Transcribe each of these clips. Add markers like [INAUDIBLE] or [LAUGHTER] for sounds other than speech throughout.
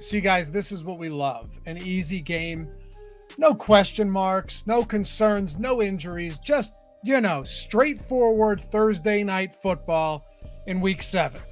See, guys, this is what we love an easy game. No question marks, no concerns, no injuries, just, you know, straightforward Thursday night football in week seven,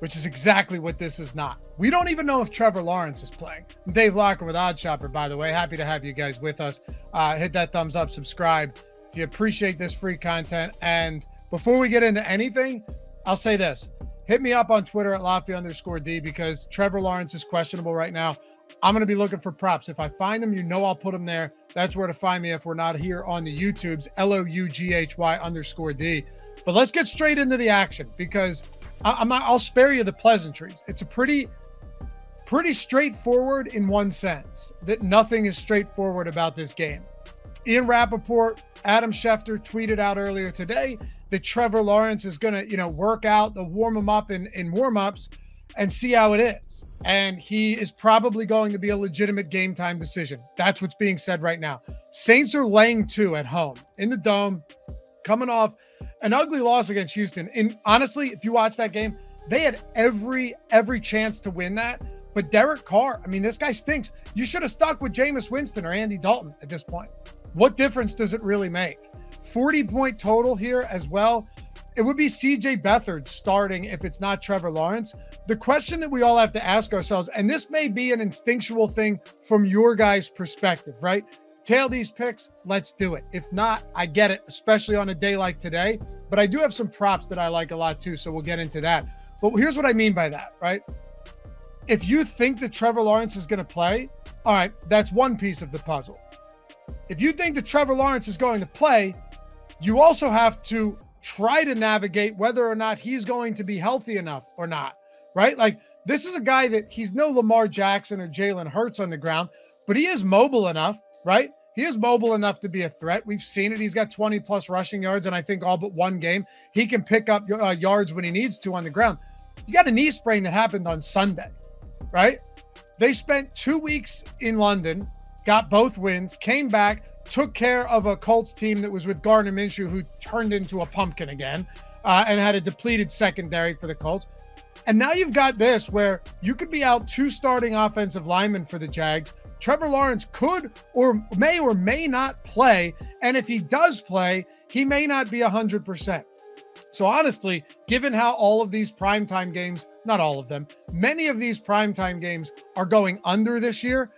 which is exactly what this is not. We don't even know if Trevor Lawrence is playing. I'm Dave Locker with OddsShopper, by the way. Happy to have you guys with us. Uh, hit that thumbs up, subscribe if you appreciate this free content. And before we get into anything, I'll say this hit me up on Twitter at Loughy underscore D because Trevor Lawrence is questionable right now. I'm going to be looking for props. If I find them, you know I'll put them there. That's where to find me if we're not here on the YouTubes, L O U G H Y underscore D. But let's get straight into the action because I, am I'll spare you the pleasantries. It's a pretty, pretty straightforward in one sense that nothing is straightforward about this game. Ian Rapoport, Adam Schefter tweeted out earlier today that Trevor Lawrence is going to, you know, work out, the warm him up in, in warm ups and see how it is. And he is probably going to be a legitimate game time decision. That's what's being said right now. Saints are laying two at home in the dome, coming off an ugly loss against Houston. And honestly, if you watch that game, they had every every chance to win that. But Derek Carr, I mean, this guy stinks. You should have stuck with Jameis Winston or Andy Dalton at this point. What difference does it really make? 40 point total here as well. It would be CJ Beathard starting if it's not Trevor Lawrence. The question that we all have to ask ourselves, and this may be an instinctual thing from your guys' perspective, right? Tail these picks, let's do it. If not, I get it, especially on a day like today. But I do have some props that I like a lot too, so we'll get into that. But here's what I mean by that, right? If you think that Trevor Lawrence is going to play, all right, that's one piece of the puzzle. If you think that Trevor Lawrence is going to play, you also have to try to navigate whether or not he's going to be healthy enough or not, right? Like, this is a guy that he's no Lamar Jackson or Jalen Hurts on the ground, but he is mobile enough, right? He is mobile enough to be a threat. We've seen it. He's got 20 plus rushing yards, and I think all but one game he can pick up uh, yards when he needs to on the ground. You got a knee sprain that happened on Sunday, right? They spent two weeks in London, got both wins, came back, took care of a Colts team that was with Gardner Minshew, who turned into a pumpkin again uh, and had a depleted secondary for the Colts. And now you've got this where you could be out two starting offensive linemen for the Jags. Trevor Lawrence could or may or may not play. And if he does play, he may not be 100%. So, honestly, given how all of these primetime games, not all of them, many of these primetime games are going under this year,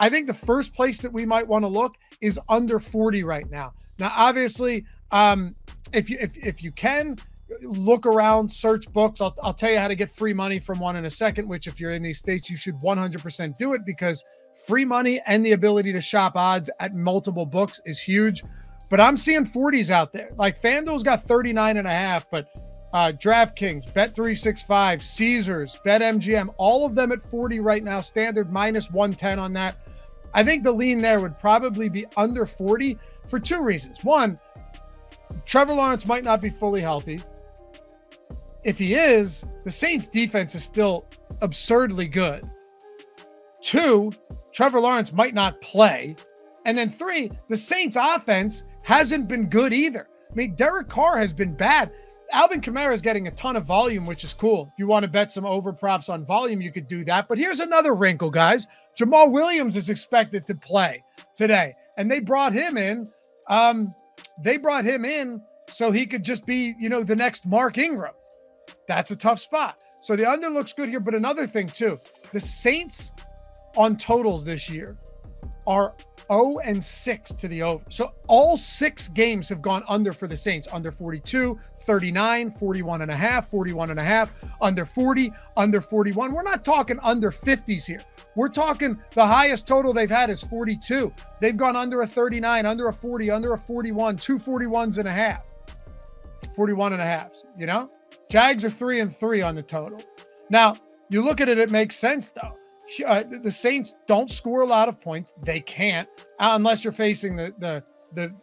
I think the first place that we might want to look is under 40 right now. Now, obviously, um, if you if, if you can look around, search books. I'll, I'll tell you how to get free money from one in a second. Which, if you're in these states, you should 100% do it because free money and the ability to shop odds at multiple books is huge. But I'm seeing 40s out there. Like FanDuel's got 39 and a half, but uh, DraftKings, Bet365, Caesars, BetMGM, all of them at 40 right now. Standard minus 110 on that. I think the lean there would probably be under 40 for two reasons. One, Trevor Lawrence might not be fully healthy. If he is, the Saints defense is still absurdly good. Two, Trevor Lawrence might not play. And then three, the Saints offense hasn't been good either. I mean, Derek Carr has been bad. Alvin Kamara is getting a ton of volume, which is cool. If you want to bet some over props on volume, you could do that. But here's another wrinkle, guys. Jamaal Williams is expected to play today, and they brought him in. Um, they brought him in so he could just be, you know, the next Mark Ingram. That's a tough spot. So the under looks good here. But another thing, too, the Saints on totals this year are 0 and 6 to the over. So all six games have gone under for the Saints under 42, 39, 41 and a half, 41 and a half, under 40, under 41. We're not talking under 50s here. We're talking the highest total they've had is 42. They've gone under a 39, under a 40, under a 41, two 41s and a half, 41 and a half, you know? Jags are three and three on the total. Now, you look at it, it makes sense though uh, the Saints don't score a lot of points. They can't uh, unless you're facing the the the,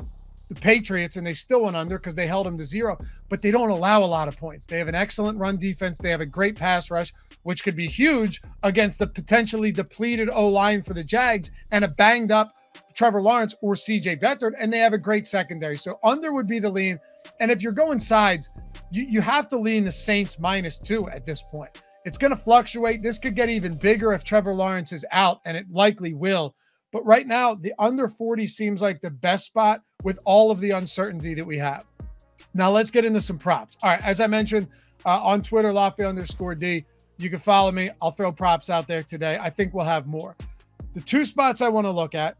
the Patriots, and they still went under because they held them to zero. But they don't allow a lot of points. They have an excellent run defense. They have a great pass rush, which could be huge against the potentially depleted O line for the Jags and a banged up Trevor Lawrence or CJ Beathard, and they have a great secondary. So under would be the lean. And if you're going sides, you, you have to lean the Saints minus two at this point. It's going to fluctuate. This could get even bigger if Trevor Lawrence is out, and it likely will. But right now, the under 40 seems like the best spot with all of the uncertainty that we have. Now, let's get into some props. All right. As I mentioned uh, on Twitter, Loughy underscore D, you can follow me. I'll throw props out there today. I think we'll have more. The two spots I want to look at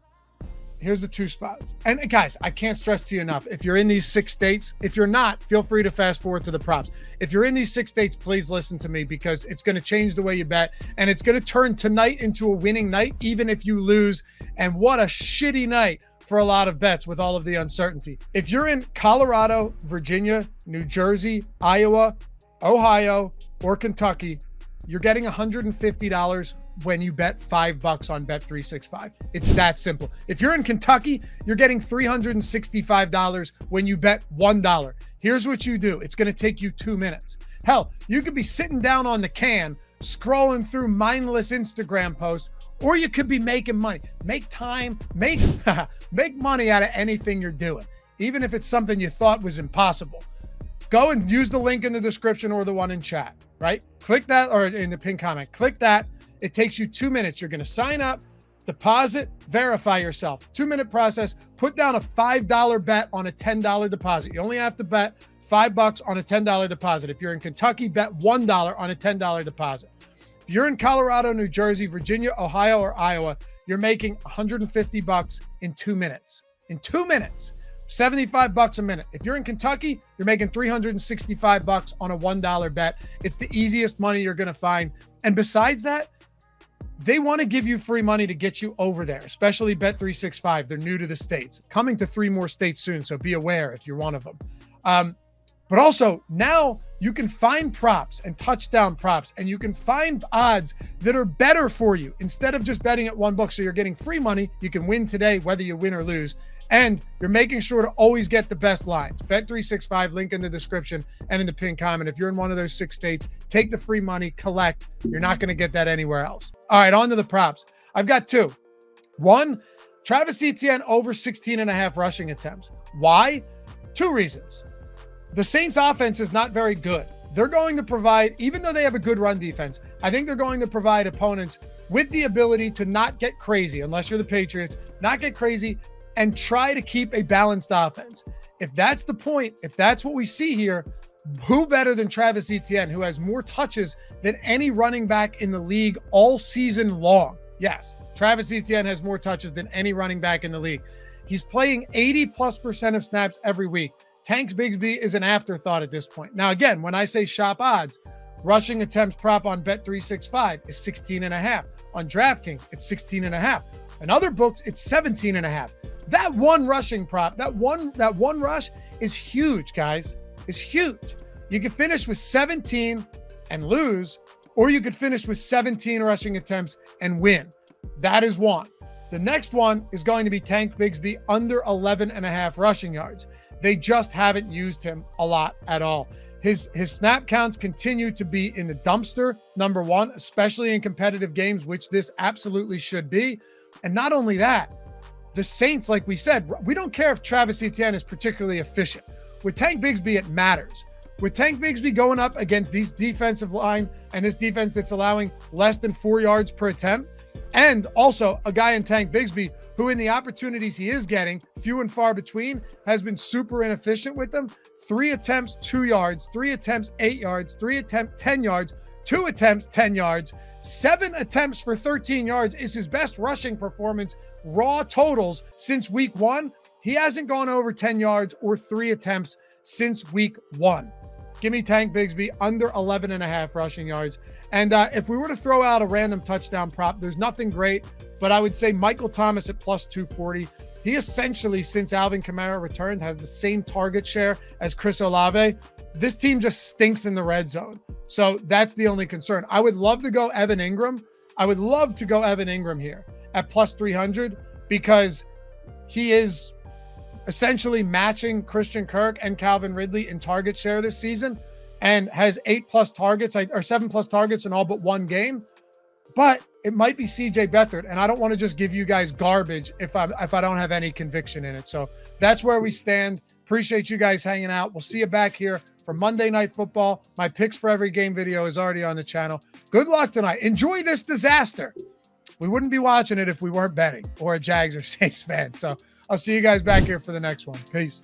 here's the two spots. And guys, I can't stress to you enough. If you're in these six states, if you're not, feel free to fast forward to the props. If you're in these six states, please listen to me because it's going to change the way you bet and it's going to turn tonight into a winning night, even if you lose. And what a shitty night for a lot of bets with all of the uncertainty. If you're in Colorado, Virginia, New Jersey, Iowa, Ohio, or Kentucky, you're getting $150 when you bet five bucks on Bet365. It's that simple. If you're in Kentucky, you're getting $365 when you bet $1. Here's what you do it's going to take you two minutes. Hell, you could be sitting down on the can, scrolling through mindless Instagram posts, or you could be making money. Make time, make [LAUGHS] make money out of anything you're doing, even if it's something you thought was impossible. Go and use the link in the description or the one in chat, right? Click that or in the pin comment. Click that. It takes you two minutes. You're going to sign up, deposit, verify yourself. Two minute process. Put down a $5 bet on a $10 deposit. You only have to bet five bucks on a $10 deposit. If you're in Kentucky, bet $1 on a $10 deposit. If you're in Colorado, New Jersey, Virginia, Ohio, or Iowa, you're making 150 bucks in two minutes. In two minutes. 75 bucks a minute. If you're in Kentucky, you're making 365 bucks on a $1 bet. It's the easiest money you're going to find. And besides that, they want to give you free money to get you over there, especially Bet365. They're new to the states, coming to three more states soon. So be aware if you're one of them. Um, but also, now you can find props and touchdown props, and you can find odds that are better for you instead of just betting at one book. So you're getting free money. You can win today, whether you win or lose. And you're making sure to always get the best lines. Bet365, link in the description and in the pin comment. If you're in one of those six states, take the free money, collect. You're not going to get that anywhere else. All right, on to the props. I've got two. One, Travis Etienne over 16 and a half rushing attempts. Why? Two reasons. The Saints offense is not very good. They're going to provide, even though they have a good run defense, I think they're going to provide opponents with the ability to not get crazy, unless you're the Patriots, not get crazy and try to keep a balanced offense. If that's the point, if that's what we see here, who better than Travis Etienne, who has more touches than any running back in the league all season long? Yes, Travis Etienne has more touches than any running back in the league. He's playing 80 plus percent of snaps every week. Tanks Bigsby is an afterthought at this point. Now, again, when I say shop odds, rushing attempts prop on Bet365 is 16 and a half. On DraftKings, it's 16 and a half. In other books, it's 17 and a half. That one rushing prop, that one that one rush is huge, guys. Is huge. You could finish with 17 and lose, or you could finish with 17 rushing attempts and win. That is one. The next one is going to be Tank Bigsby under 11 and a half rushing yards. They just haven't used him a lot at all. His his snap counts continue to be in the dumpster, number one, especially in competitive games, which this absolutely should be. And not only that, the Saints, like we said, we don't care if Travis Etienne is particularly efficient. With Tank Bigsby, it matters. With Tank Bigsby going up against these defensive line and this defense that's allowing less than four yards per attempt, and also a guy in Tank Bigsby who, in the opportunities he is getting, few and far between, has been super inefficient with them. Three attempts, two yards, three attempts, eight yards, three attempts, 10 yards, two attempts, 10 yards, seven attempts for 13 yards is his best rushing performance, raw totals since week one. He hasn't gone over 10 yards or three attempts since week one. Give me Tank Bigsby under 11 and a half rushing yards. And uh, if we were to throw out a random touchdown prop, there's nothing great, but I would say Michael Thomas at plus 240. He essentially, since Alvin Kamara returned, has the same target share as Chris Olave. This team just stinks in the red zone. So that's the only concern. I would love to go Evan Engram. I would love to go Evan Engram here at plus 300 because he is essentially matching Christian Kirk and Calvin Ridley in target share this season and has eight plus targets or seven plus targets in all but one game. But it might be CJ Beathard, and I don't want to just give you guys garbage if I if I don't have any conviction in it. So that's where we stand. Appreciate you guys hanging out. We'll see you back here for Monday Night Football. My picks for every game video is already on the channel. Good luck tonight. Enjoy this disaster. We wouldn't be watching it if we weren't betting or a Jags or [LAUGHS] Saints fan. So I'll see you guys back here for the next one. Peace.